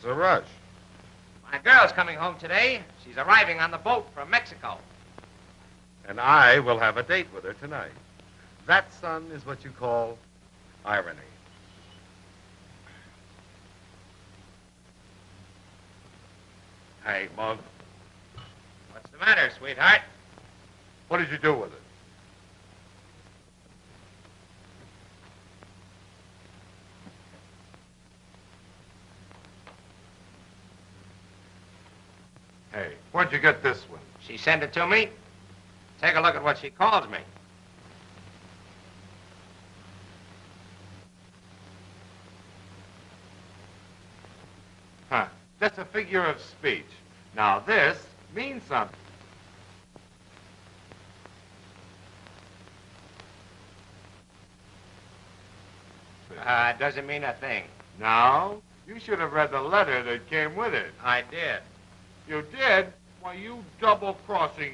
What's the rush? My girl's coming home today. She's arriving on the boat from Mexico. And I will have a date with her tonight. That, son, is what you call irony. Hey, Mug, What's the matter, sweetheart? what did you do with it? Hey, where'd you get this one? She sent it to me. Take a look at what she calls me. Huh. That's a figure of speech. Now, this means something. Uh, doesn't mean a thing. No? you should have read the letter that came with it. I did. You did? Why, you double-crossing...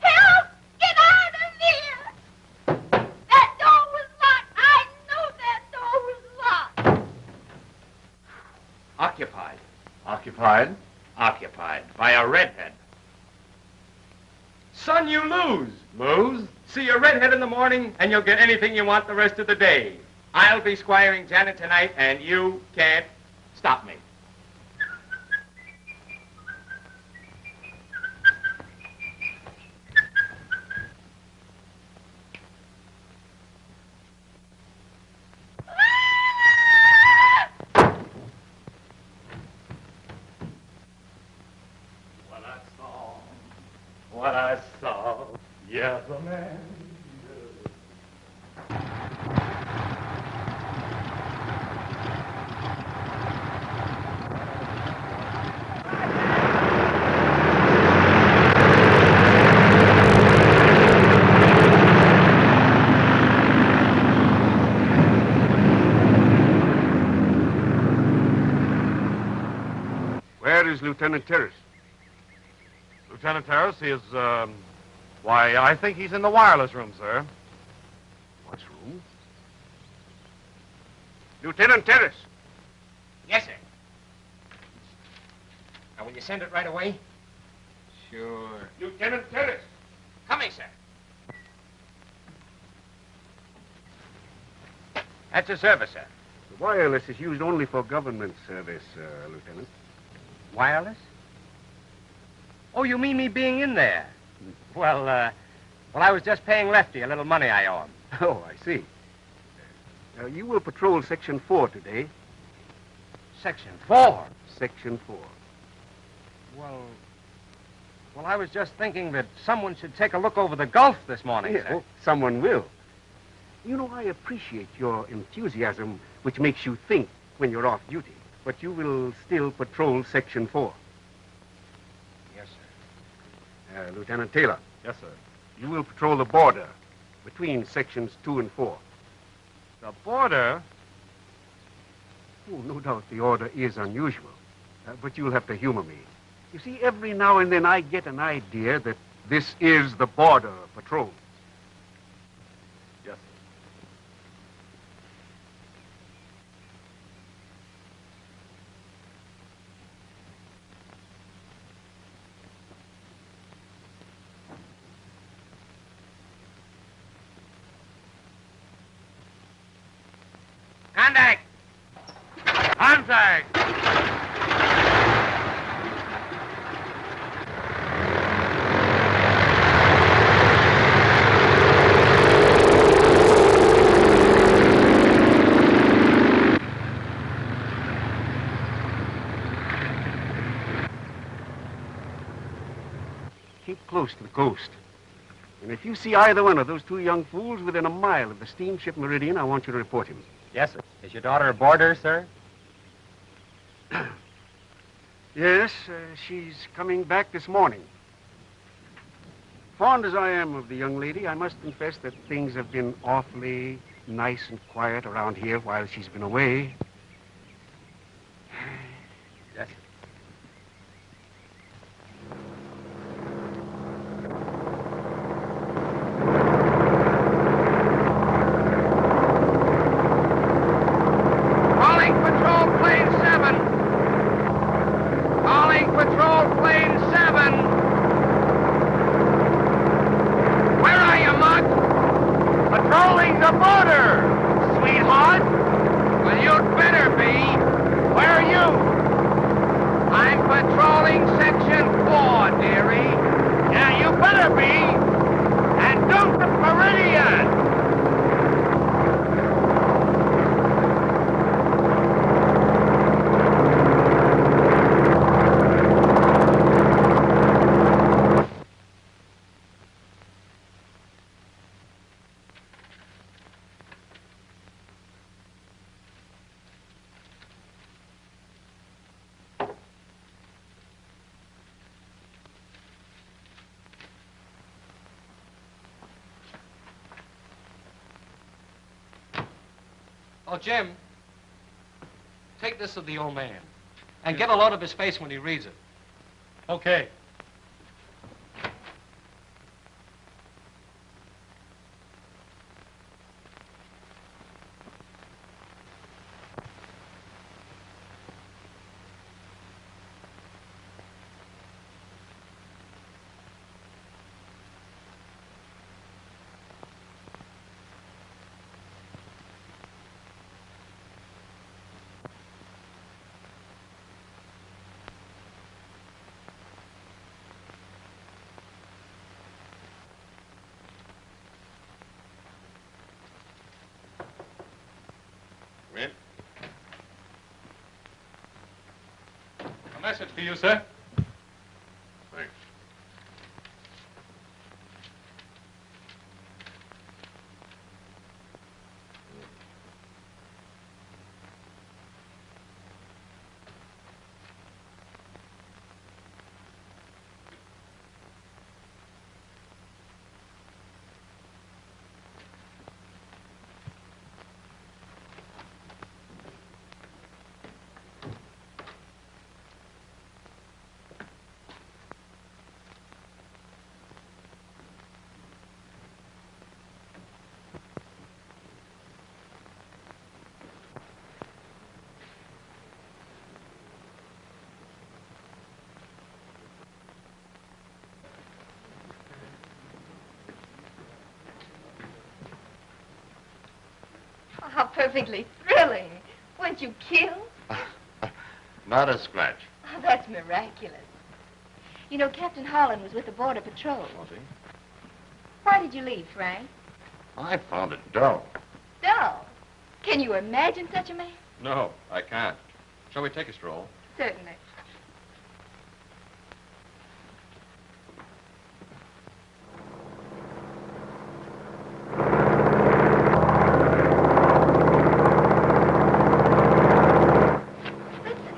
Help! Get out of here! That door was locked. I know that door was locked. Occupied. Occupied? Occupied by a redhead. Son, you lose. Lose? See a redhead in the morning, and you'll get anything you want the rest of the day. I'll be squiring Janet tonight, and you can't stop me. What I saw, what I saw, yes, a man. Where is Lieutenant Ferris? Lieutenant Ferris, he is, um, why, I think he's in the wireless room, sir. What room? Lieutenant Ferris. Yes, sir. Now, will you send it right away? Sure. Lieutenant Ferris. Coming, sir. That's a service, sir. The wireless is used only for government service, uh, Lieutenant. Wireless? Oh, you mean me being in there? Well, uh, well, I was just paying Lefty a little money I owe him. Oh, I see. Uh, you will patrol Section 4 today. Section four. Section 4. Well, well, I was just thinking that someone should take a look over the Gulf this morning, Yeah, sir. oh, someone will. You know, I appreciate your enthusiasm, which makes you think when you're off duty. But you will still patrol Section 4. Yes, sir. Uh, Lieutenant Taylor, Yes, sir. you will patrol the border between Sections 2 and 4. The border? Oh, no doubt the order is unusual, uh, but you'll have to humor me. You see, every now and then I get an idea that this is the border patrol. Yes, sir. Contact! Contact! Keep close to the coast. And if you see either one of those two young fools within a mile of the steamship Meridian, I want you to report him. Yes, sir. Is your daughter a boarder, sir? Yes, uh, she's coming back this morning. Fond as I am of the young lady, I must confess that things have been awfully nice and quiet around here while she's been away. Yes. Patrol Plane 7. Where are you, Mutt? Patrolling the border, sweetheart. Well, you'd better be. Where are you? I'm patrolling Section 4, dearie. Yeah, you better be. And don't the Meridian. Oh, Jim, take this of the old man. And get a load of his face when he reads it. Okay. You, sir. Perfectly thrilling. Weren't you killed? Not a scratch. Oh, that's miraculous. You know, Captain Holland was with the Border Patrol. Oh, was he? Why did you leave, Frank? I found it dull. Dull. Can you imagine such a man? No, I can't. Shall we take a stroll? Certainly. Listen.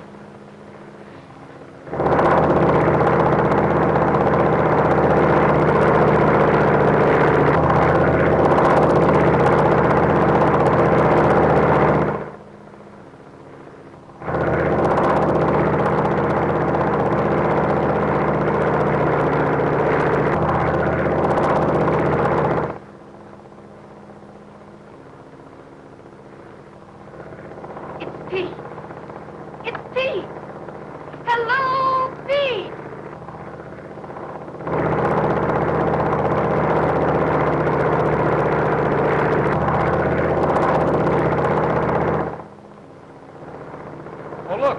It's Pete. It's Pete. Hello, Pete. Oh, look,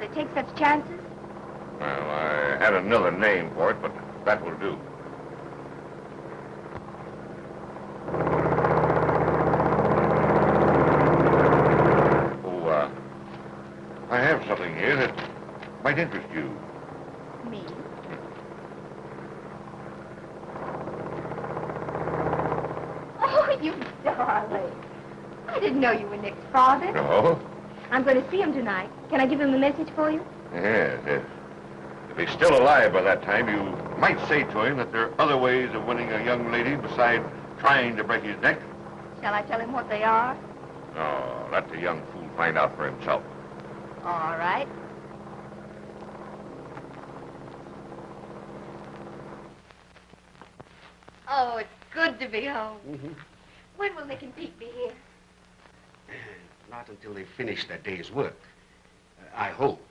take such chances? Well, I had another name for it, but that will do. Oh, uh, I have something here that might interest you. Me? Oh, you darling. I didn't know you were Nick's father. No? I'm going to see him tonight. Can I give him a message for you? Yes, if, if he's still alive by that time, you might say to him that there are other ways of winning a young lady besides trying to break his neck. Shall I tell him what they are? No, let the young fool find out for himself. All right. Oh, it's good to be home. Mm-hmm. When will Nick and Pete be here? Not until they finish their day's work. Uh, I hope.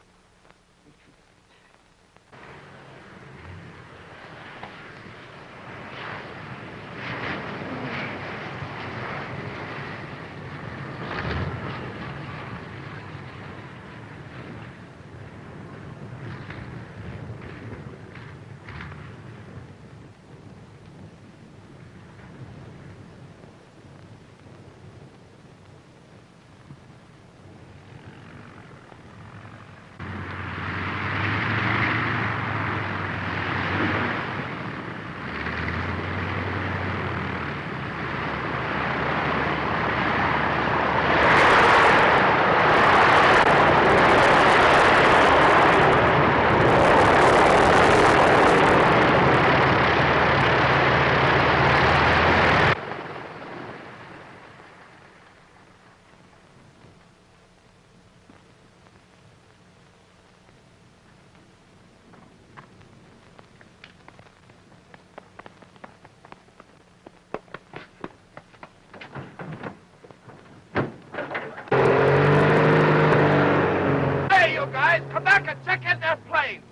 Hey, you guys, come back and check in their planes.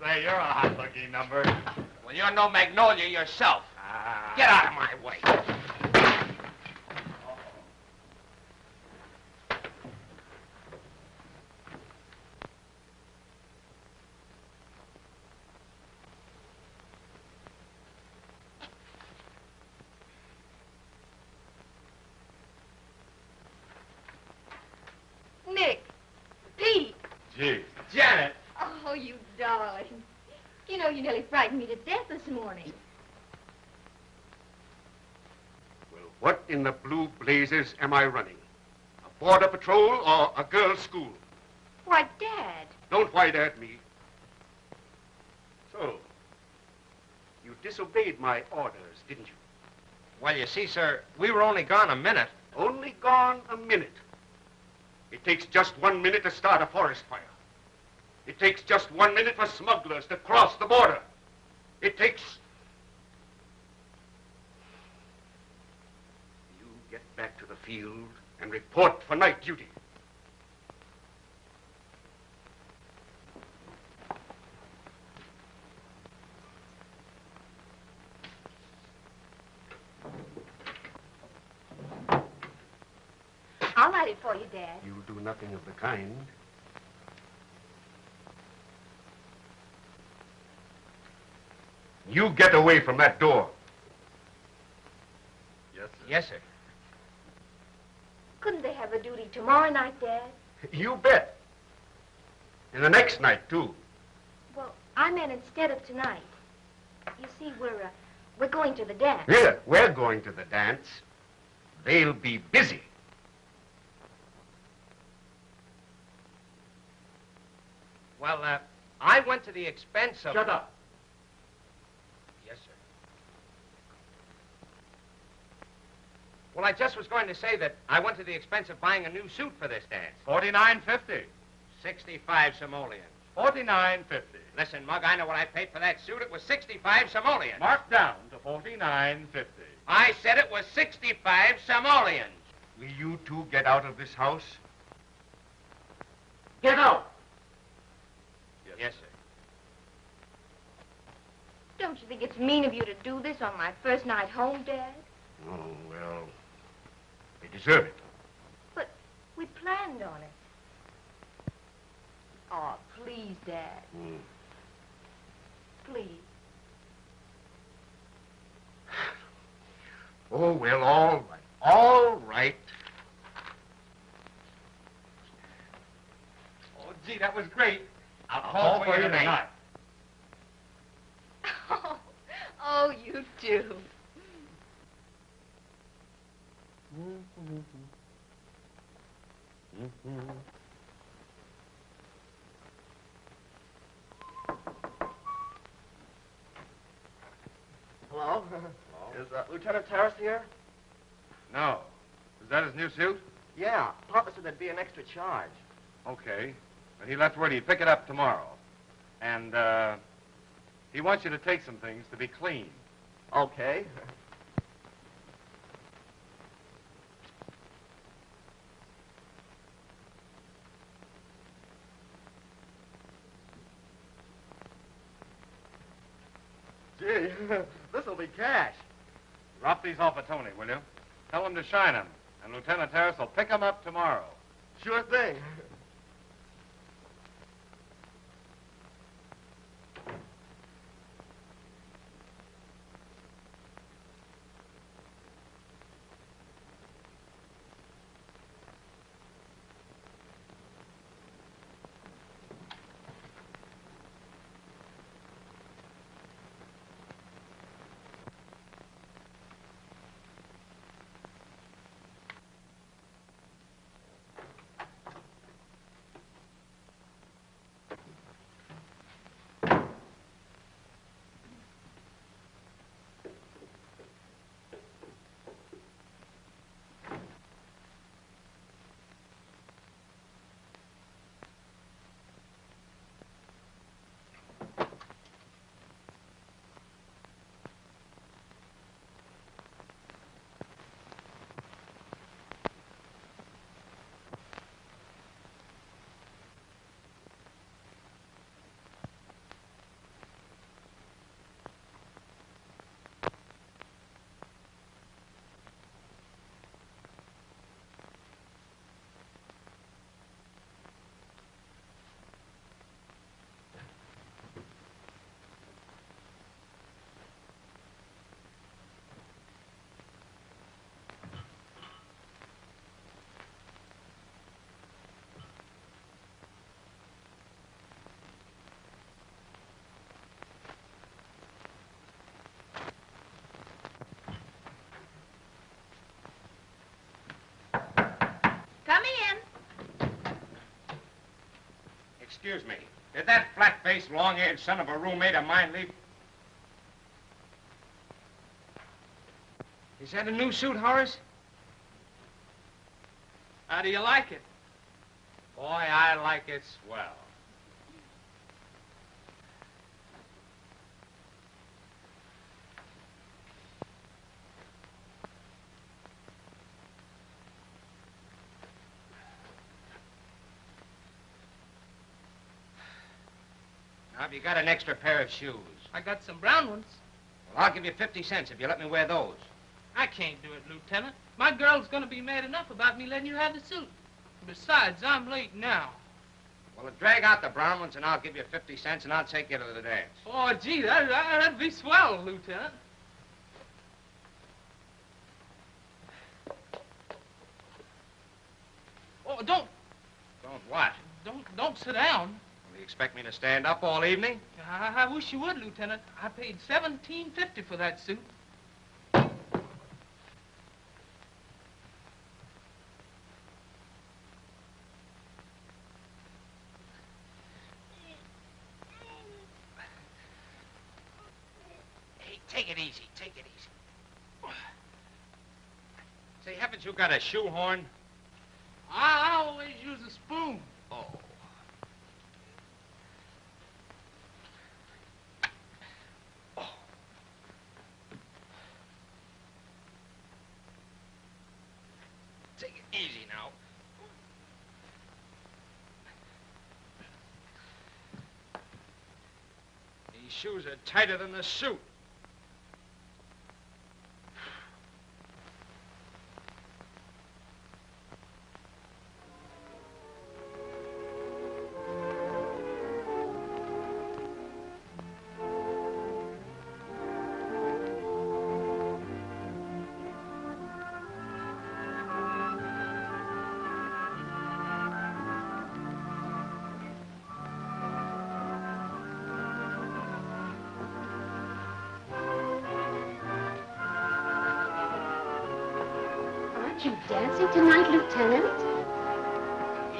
Say, you're a hot-looking number. Well, you're no Magnolia yourself. Ah. Get out of my way. Nick. Pete. Gee, Janet. Oh, you darling. You know, you nearly frightened me to death this morning. Well, what in the blue blazes am I running? A border patrol or a girls' school? Why, Dad. Don't white at me. So, you disobeyed my orders, didn't you? Well, you see, sir, we were only gone a minute. Only gone a minute. It takes just one minute to start a forest fire. It takes just one minute for smugglers to cross the border. It takes... You get back to the field and report for night duty. I'll light it for you, Dad. You'll do nothing of the kind. You get away from that door. Yes, sir. Yes, sir. Couldn't they have a duty tomorrow night, Dad? You bet. And the next night, too. Well, I meant instead of tonight. You see, we're, uh, we're going to the dance. Yeah, we're going to the dance. They'll be busy. Well, uh, I went to the expense of... Shut up. Yes, sir. Well, I just was going to say that I went to the expense of buying a new suit for this dance. Forty-nine fifty. 65 simoleons. Forty-nine fifty. Listen, Mug, I know what I paid for that suit. It was 65 simoleons. Marked down to forty-nine fifty. I said it was 65 simoleons. Will you two get out of this house? Get out. Yes, sir. Don't you think it's mean of you to do this on my first night home, Dad? Oh, well, they deserve it. But we planned on it. Oh, please, Dad. Mm. Please. Oh, well, all right. All right. Oh, gee, that was great. I'll Call for you tonight. Oh, oh, you do. Hello? Is uh, Lieutenant Ferris here? No. Is that his new suit? Yeah. Papa said there'd be an extra charge. Okay. But he left word he'd pick it up tomorrow. And, uh, he wants you to take some things to be clean. Okay. Gee, this'll be cash. Drop these off at Tony, will you? Tell him to shine 'em, and Lieutenant Ferris will pick 'em up tomorrow. Sure thing. In. Excuse me. Did that flat-faced, long-haired son of a roommate of mine leave? Is that a new suit, Horace? How do you like it? Boy, I like it swell. Now, have you got an extra pair of shoes? I got some brown ones. Well, I'll give you 50 cents if you let me wear those. I can't do it, Lieutenant. My girl's gonna be mad enough about me letting you have the suit. Besides, I'm late now. Well, drag out the brown ones and I'll give you 50 cents and I'll take you to the dance. Oh, gee, that, that, that'd be swell, Lieutenant. Oh, don't, Don't what? don't, don't sit down. You expect me to stand up all evening? I, I wish you would, Lieutenant. I paid seventeen fifty for that suit. Hey, take it easy. Take it easy. Say, haven't you got a shoehorn? I, I always use a spoon. Oh. take it easy now. These shoes are tighter than the suit. You dancing tonight, Lieutenant?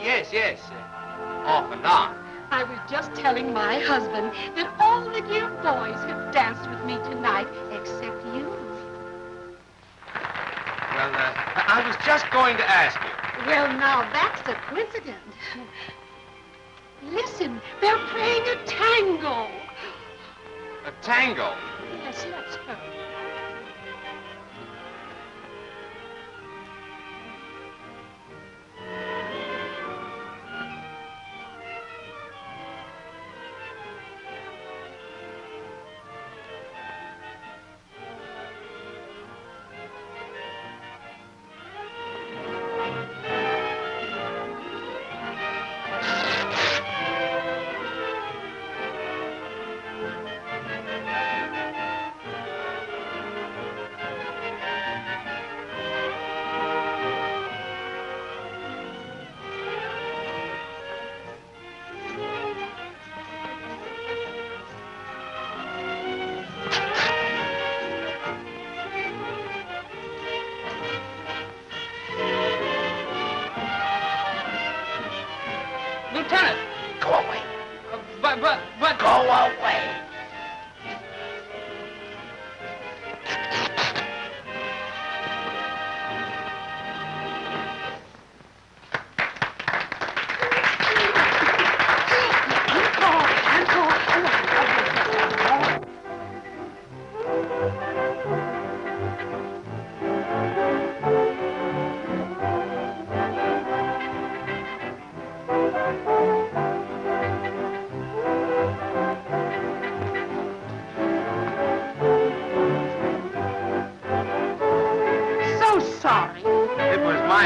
Yes, yes. Uh, off and on. I was just telling my husband that all the dear boys have danced with me tonight, except you. Well, uh, I I was just going to ask you. Well, now that's a coincidence. Listen, they're playing a tango. A tango. Yes, let's hurry.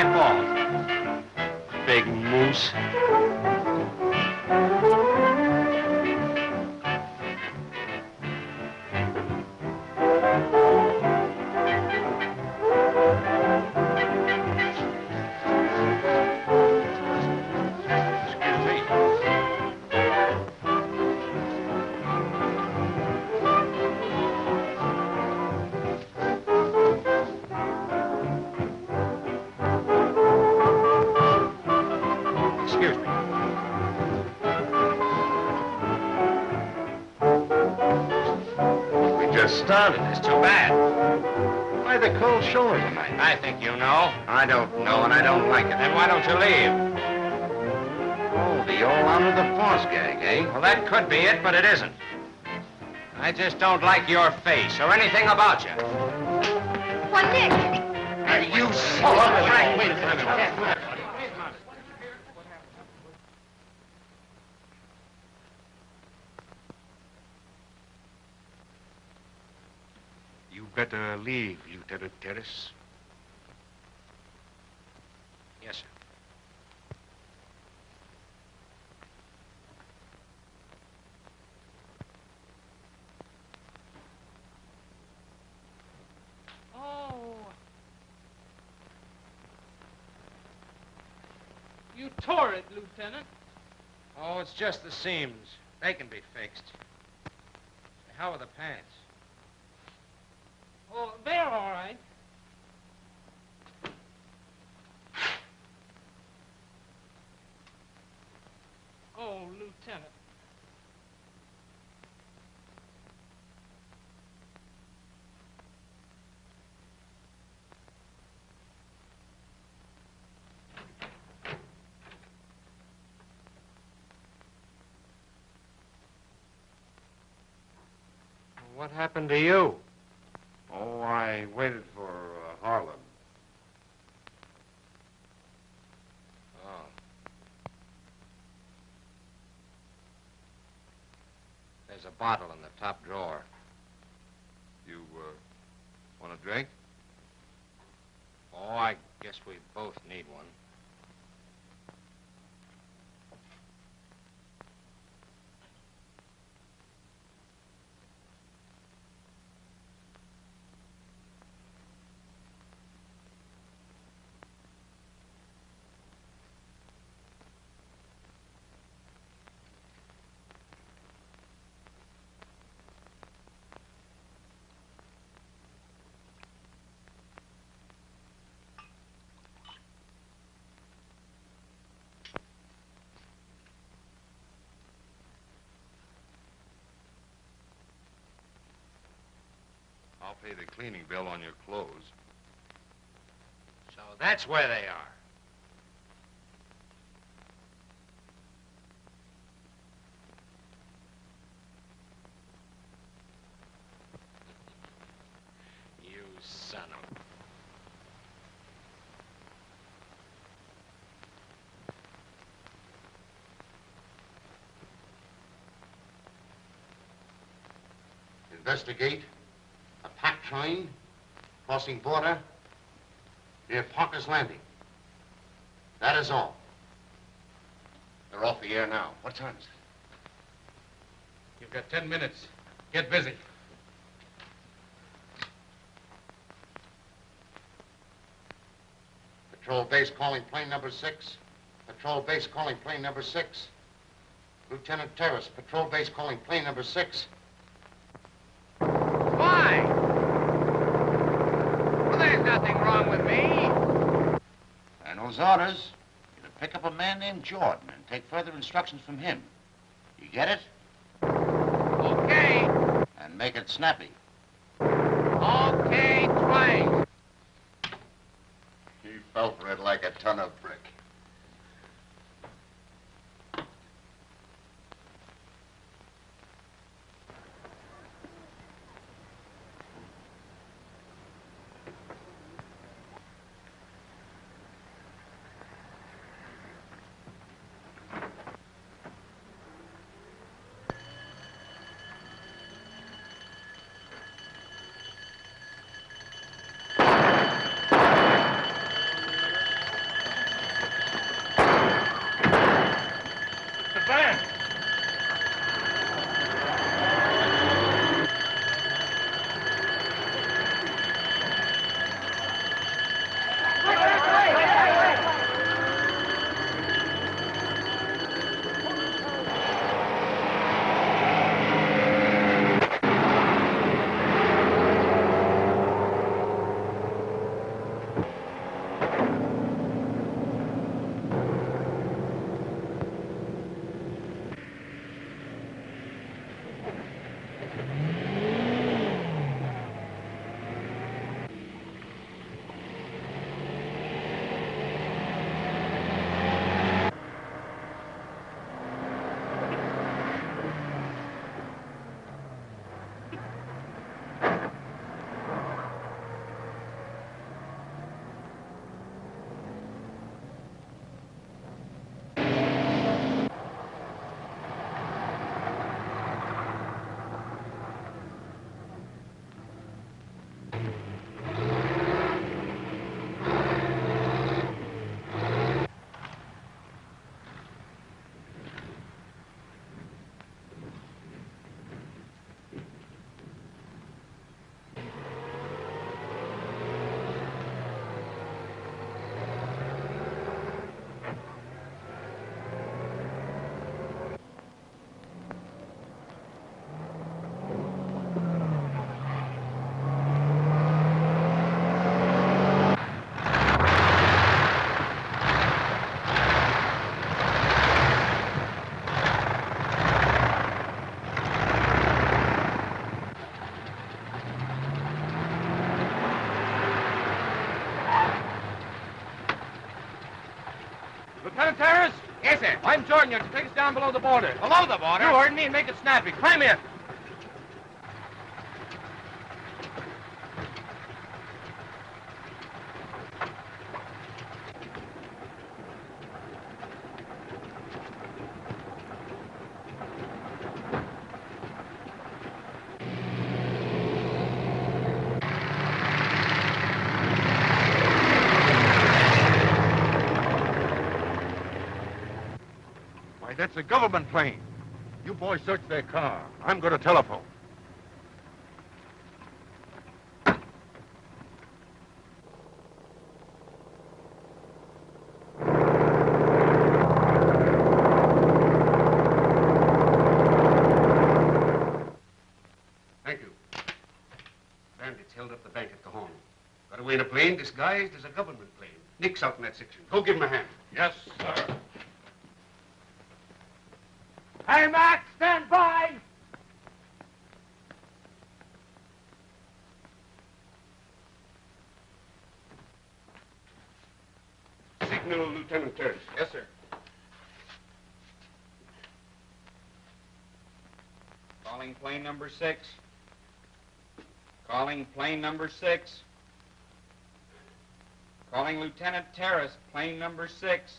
My fault. Big moose. Don't you leave? Oh, the all out of the force gag, eh? Well, that could be it, but it isn't. I just don't like your face or anything about you. Well, Nick, Are you so Frank, wait a minute. You better leave, Lieutenant Ferris. Yes, sir. Oh. You tore it, Lieutenant. Oh, it's just the seams. They can be fixed. How are the pants? Oh, they're all right. Oh, Lieutenant. What happened to you? Oh, I waited for uh, Harlan. Oh. There's a bottle in the top drawer. You, uh, want a drink? Oh, I guess we both need one. I'll pay the cleaning bill on your clothes. So that's where they are. You son of... Investigate train crossing border near Parker's Landing. That is all. They're off the air now. What time is it? You've got ten minutes. Get busy. Patrol base calling plane number six. Patrol base calling plane number six. Lieutenant Ferris, patrol base calling plane number six. Why? Well, there's nothing wrong with me. And those orders, you're to pick up a man named Jordan and take further instructions from him. You get it? Okay. And make it snappy. Okay, twice. He felt for it like a ton of brick. Jordan. You're to take us down below the border. Below the border? You heard me and make it snappy. Climb in. that's a government plane. You boys search their car. I'm going to telephone. Thank you. Bandits held up the bank at Cajon. Got away in a plane disguised as a government plane. Nick's out in that section. Go give him a hand. Yes, sir. Hey, Mac, stand by! Signal Lieutenant Ferris. Yes, sir. Calling plane number six. Calling plane number six. Calling Lieutenant Ferris, plane number six.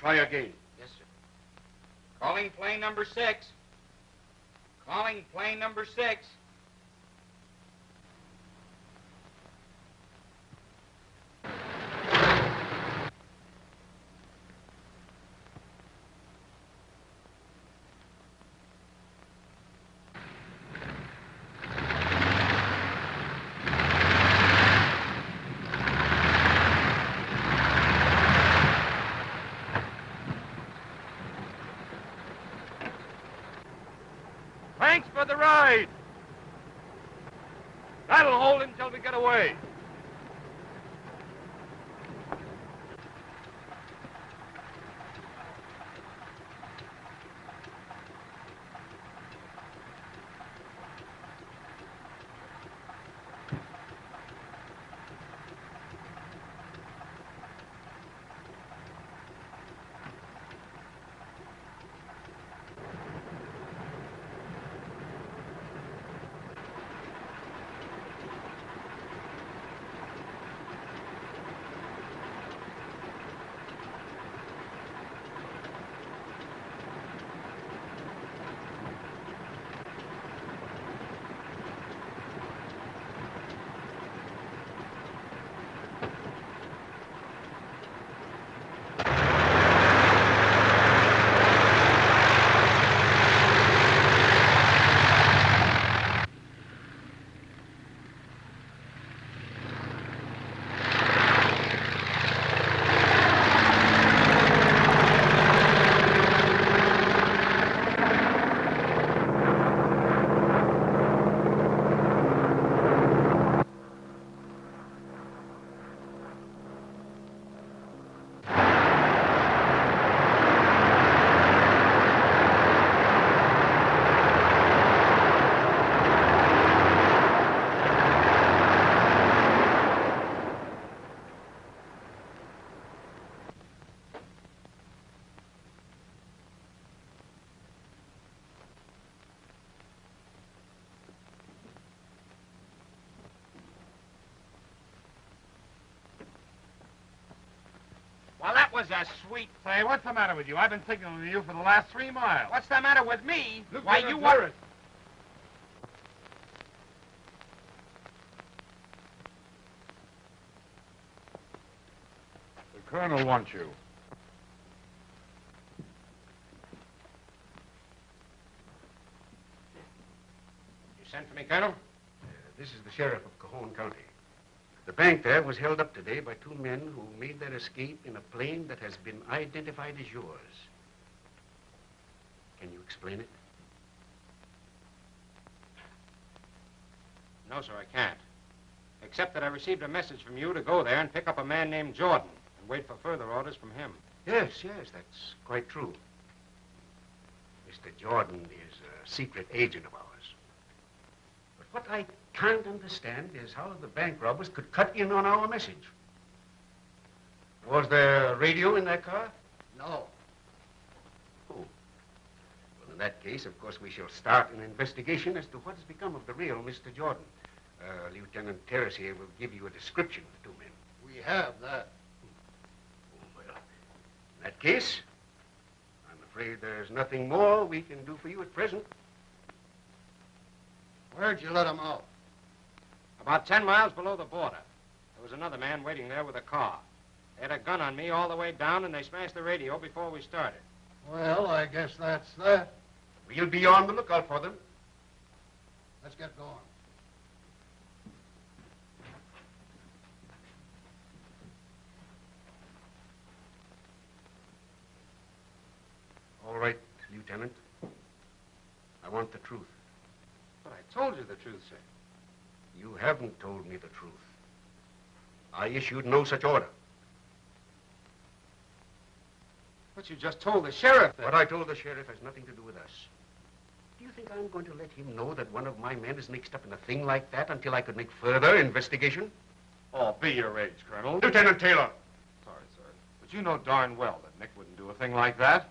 Try again. Plane number six. Calling plane number six. Thanks for the ride. That'll hold until we get away. Well, that was a sweet... Say, what's the matter with you? I've been signaling to you for the last three miles. What's the matter with me? Why, you want... Ferris. The colonel wants you. You sent for me, Colonel? Uh, this is the sheriff of Cajon County. The bank there was held up today by two men who made their escape in a plane that has been identified as yours. Can you explain it? No, sir, I can't. Except that I received a message from you to go there and pick up a man named Jordan and wait for further orders from him. Yes, yes, that's quite true. Mr. Jordan is a secret agent of ours. But what I can't understand is how the bank robbers could cut in on our message. Was there a radio in that car? No. Oh. Well, in that case, of course, we shall start an investigation as to what has become of the real Mr. Jordan. Uh, Lieutenant Ferris here will give you a description of the two men. We have that. Oh, well, In that case, I'm afraid there's nothing more we can do for you at present. Where'd you let him out? About ten miles below the border. There was another man waiting there with a car. They had a gun on me all the way down, and they smashed the radio before we started. Well, I guess that's that. We'll be on the lookout for them. Let's get going. All right, Lieutenant. I want the truth. But I told you the truth, sir. You haven't told me the truth. I issued no such order. But you just told the sheriff that... What I told the sheriff has nothing to do with us. Do you think I'm going to let him know that one of my men is mixed up in a thing like that until I could make further investigation? Oh, be your age, Colonel. Lieutenant Taylor! Sorry, sir. But you know darn well that Nick wouldn't do a thing like that.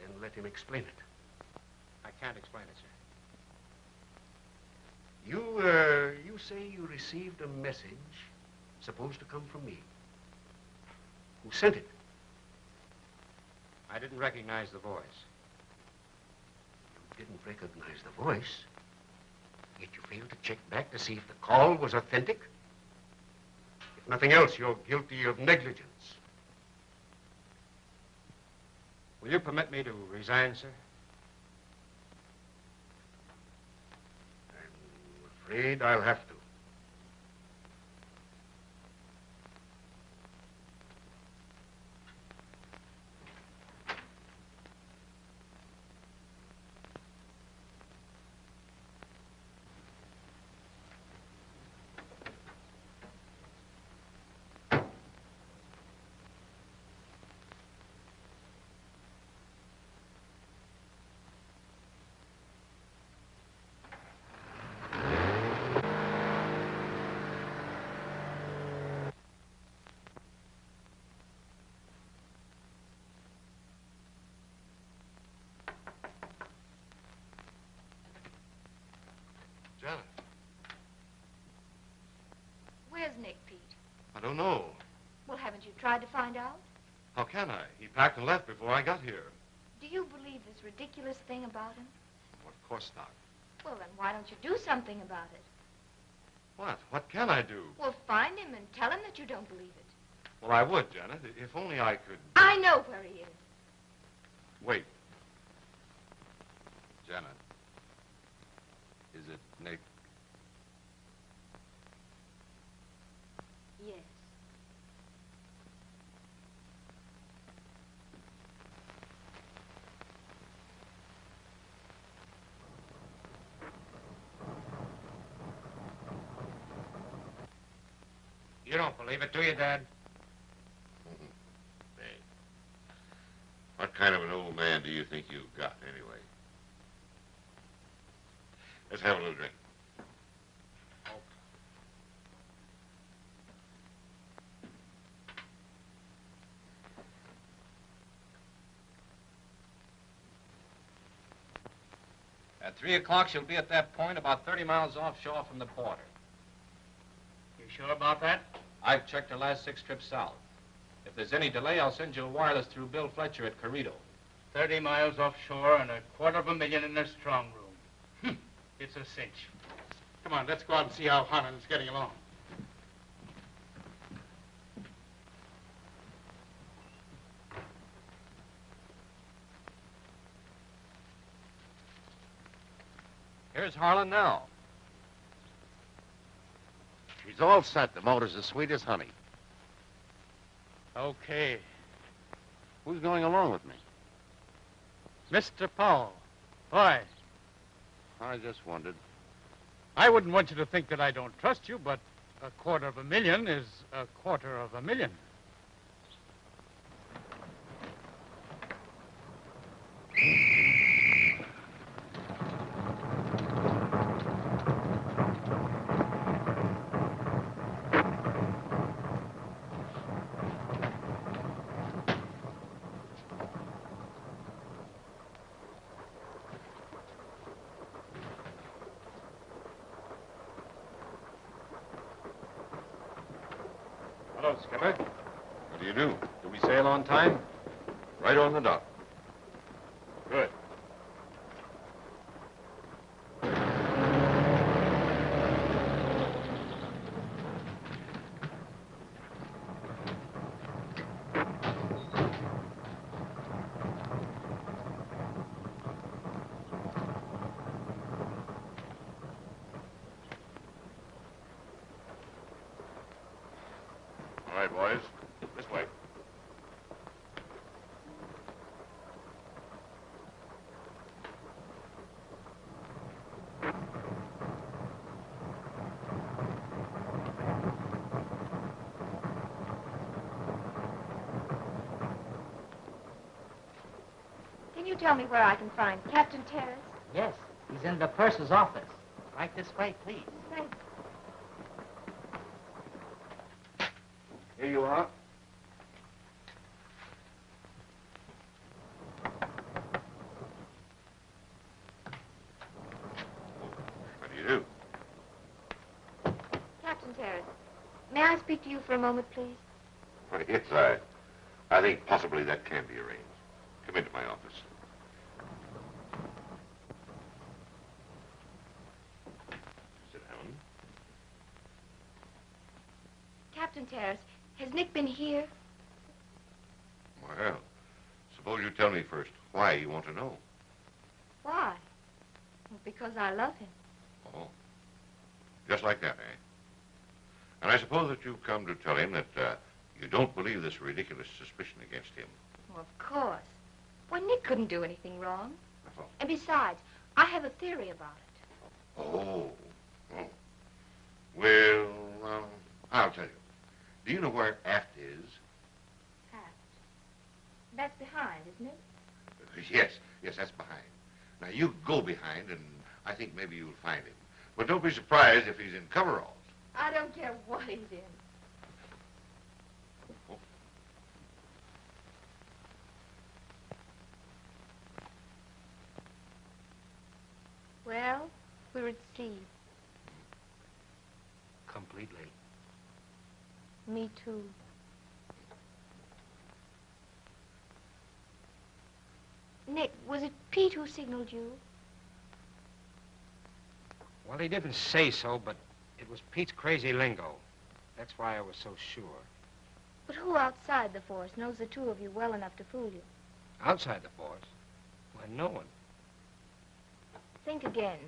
Then let him explain it. I can't explain it, sir. You, uh, you say you received a message supposed to come from me. Who sent it? I didn't recognize the voice. You didn't recognize the voice, yet you failed to check back to see if the call was authentic? If nothing else, you're guilty of negligence. Will you permit me to resign, sir? Afraid I'll have to. Janet, Where's Nick, Pete? I don't know. Well, haven't you tried to find out? How can I? He packed and left before I got here. Do you believe this ridiculous thing about him? Well, of course not. Well, then why don't you do something about it? What? What can I do? Well, find him and tell him that you don't believe it. Well, I would, Janet, if only I could. I know where he is. Wait. Janet. Is it Nick? Yes. You don't it, to you, Dad? Mm-hmm. Hey, what kind of an old man do you think you've got, anyway? Let's have a little drink. At 3 o'clock, she'll be at that point about 30 miles offshore from the border. You sure about that? I've checked her last six trips south. If there's any delay, I'll send you a wireless through Bill Fletcher at Corrido. 30 miles offshore and a quarter of a million in their strong room. Hmm. It's a cinch. Come on, let's go out and see how Harlan's getting along. Here's Harlan now. She's all set. The motor's as sweet as honey. Okay. Who's going along with me? Mr. Powell. Why? I just wondered. I wouldn't want you to think that I don't trust you, but a quarter of a million is a quarter of a million. Hello, Skipper. Good you do? Do we sail on time? Right on the dot. Good. All right, boys. This way. Can you tell me where I can find Captain Ferris? Yes, he's in the purser's office. Right this way, please. Thanks. Here you are. How do you do? Captain Ferris, may I speak to you for a moment, please? Why, yes, I, I think possibly that can be arranged. Come into my office. Sit down. Captain Ferris, has Nick been here? Well, suppose you tell me first why you want to know. Why? Well, because I love him. Oh. Just like that, eh? And I suppose that you've come to tell him that uh, you don't believe this ridiculous suspicion against him. Well, of course. Why, Nick couldn't do anything wrong. Oh. And besides, I have a theory about it. Oh. oh. Well, um, I'll tell you. Do you know where aft is? Aft? That's behind, isn't it? Yes, yes, that's behind. Now, you go behind, and I think maybe you'll find him. But don't be surprised if he's in coveralls. I don't care what he's in. Oh. Well, we're at sea. Completely. Me too. Nick, was it Pete who signaled you? Well, he didn't say so, but it was Pete's crazy lingo. That's why I was so sure. But who outside the force knows the two of you well enough to fool you? Outside the force? Why, no one. Think again.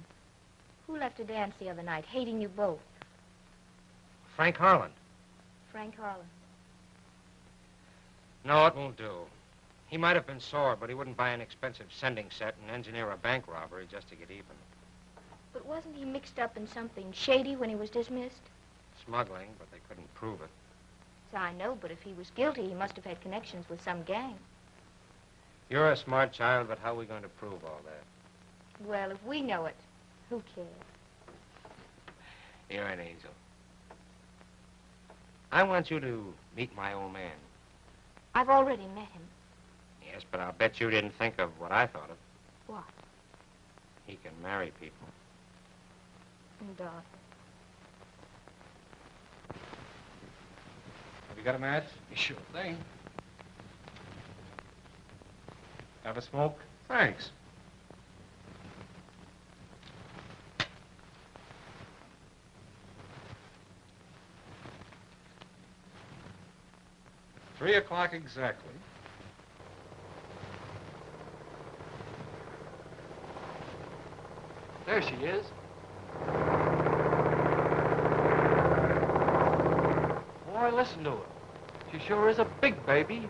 Who left a dance the other night, hating you both? Frank Harlan. Frank Harlan. No, it won't do. He might have been sore, but he wouldn't buy an expensive sending set and engineer a bank robbery just to get even. But wasn't he mixed up in something shady when he was dismissed? Smuggling, but they couldn't prove it. So I know, but if he was guilty, he must have had connections with some gang. You're a smart child, but how are we going to prove all that? Well, if we know it, who cares? You're an angel. I want you to meet my old man. I've already met him. Yes, but I'll bet you didn't think of what I thought of. What? He can marry people. And, uh, Have you got a match? Sure thing. Have a smoke? Thanks. Three o'clock exactly. There she is. Boy, listen to her. She sure is a big baby.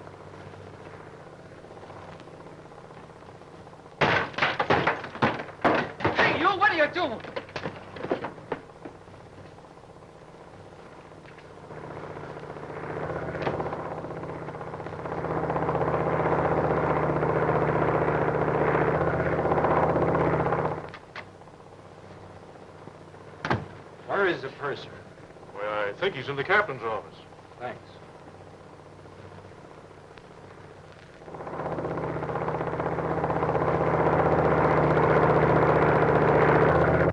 Hey, you, what are you doing? Where is the purser? Well, I think he's in the captain's office. Thanks.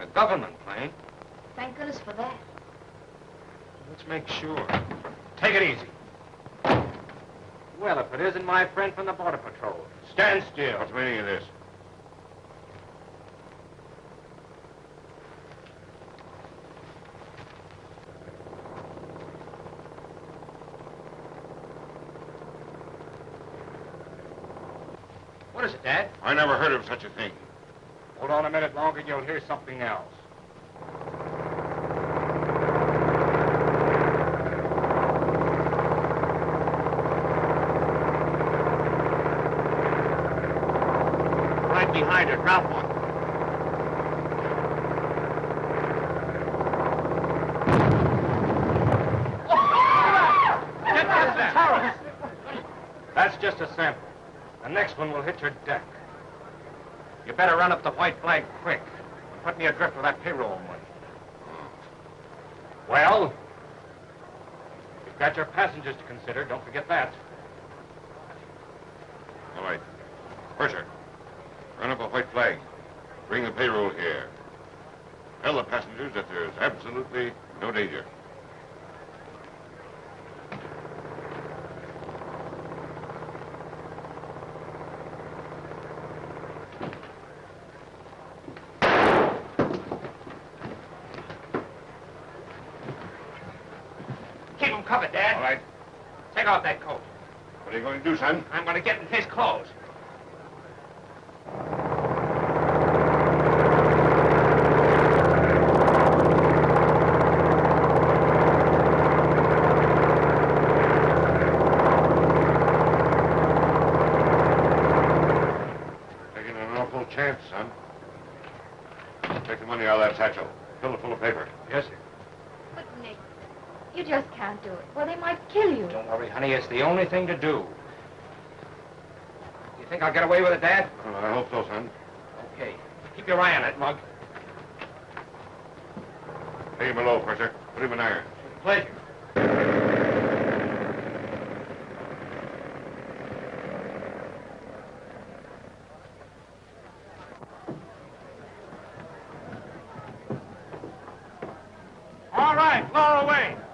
A government plane? thank goodness for that. Let's make sure. Take it easy. Well, if it isn't my friend from the Border Patrol. Stand still. What's the meaning of this? What is it, Dad? I never heard of such a thing. Hold on a minute longer, and you'll hear something else. Right behind her. Drop one. That's just a sample. The next one will hit your deck. You better run up the white flag quick. Put me adrift with that payroll money. Well, you've got your passengers to consider. Don't forget that. All right. Purser, run up a white flag. Bring the payroll here. Tell the passengers that there's absolutely no danger. Keep them covered, Dad. All right. Take off that coat. What are you going to do, son? I'm going to get in his clothes. Taking an awful chance, son. Take the money out of that satchel. Fill it full of paper. Yes, sir. But, Nick, you just can't do it. Well, they might kill you. Don't worry, honey. It's the only thing to do. You think I'll get away with it, Dad? Well, I hope so, son. Okay. Keep your eye on that mug. Take him below, Purser. Put him in iron. Pleasure. All right, lower away.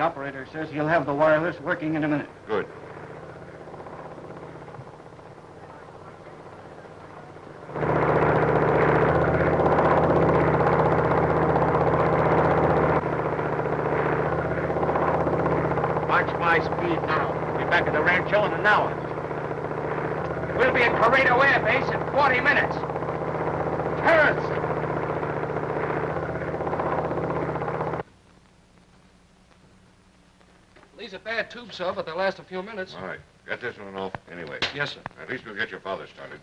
The operator says he'll have the wireless working in a minute. Good. Watch my speed now. We'll Be back at the Rancho in an hour. We'll be at Corrado Air Base in 40 minutes. Ferris! These are bad tubes, sir, but they'll last a few minutes. All right. Get this one off anyway. Yes, sir. At least we'll get your father started.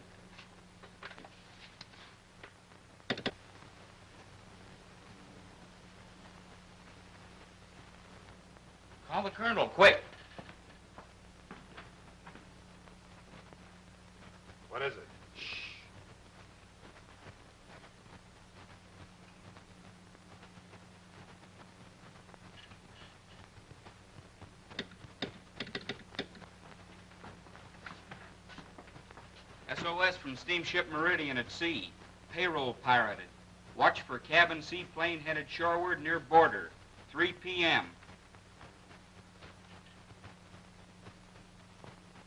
Call the colonel, quick. What is it? SOS from steamship Meridian at sea. Payroll pirated. Watch for cabin seaplane headed shoreward near border. 3 p.m.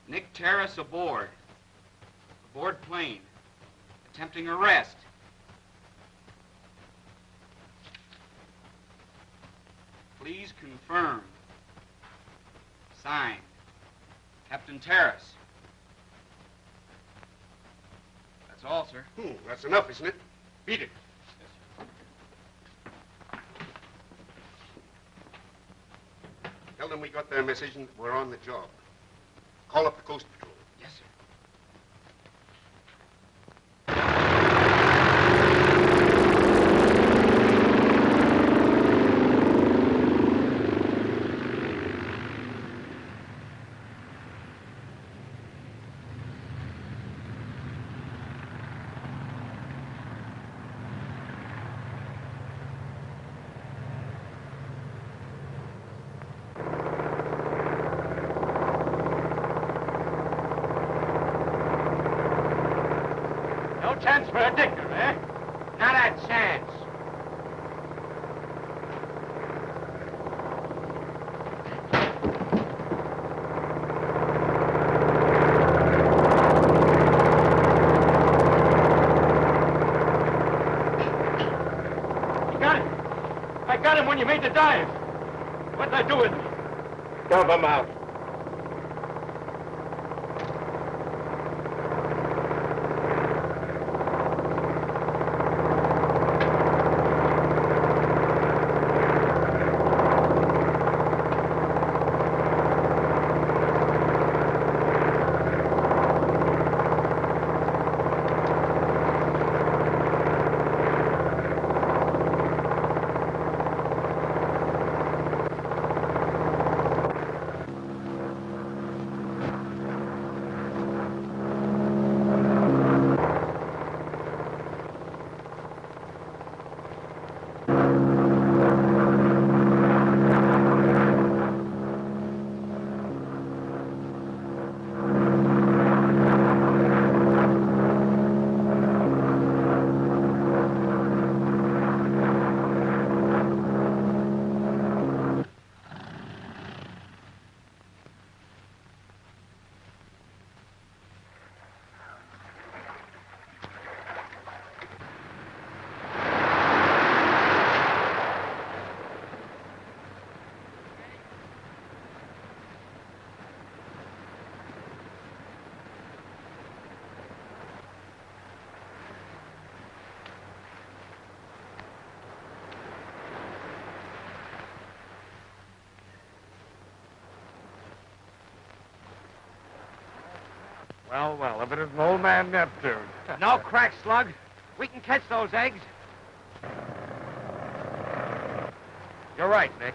Nick Ferris aboard. Aboard plane. Attempting arrest. Please confirm. Signed. Captain Ferris. That's all, sir. Hmm, that's enough, isn't it? Beat it. Yes, sir. Tell them we got their message and we're on the job. Call up the Coast Patrol. Yes, sir. No chance for a dicker, eh? Not a chance. You got him. I got him when you made the dive. What'd I do with him? Dump him out. Well, well, if it isn't old man Neptune. No crack, Slug. We can catch those eggs. You're right, Nick.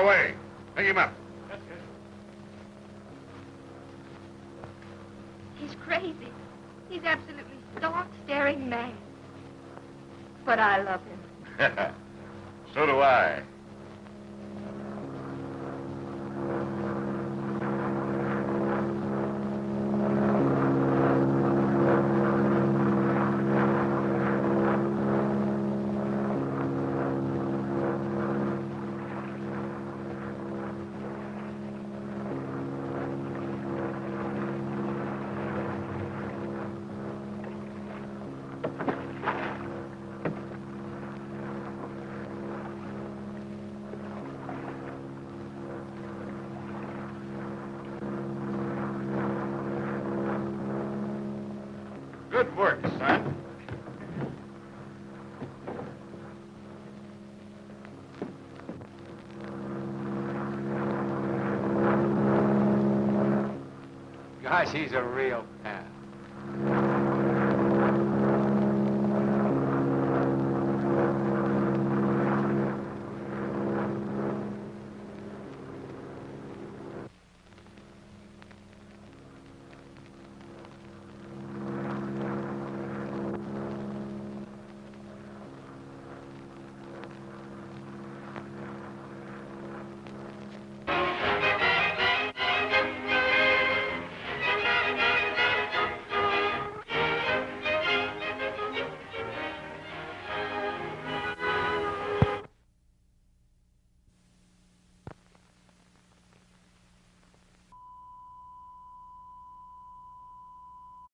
away. Hang him up. He's crazy. He's absolutely stark, staring mad. But I love him. so do I. he's a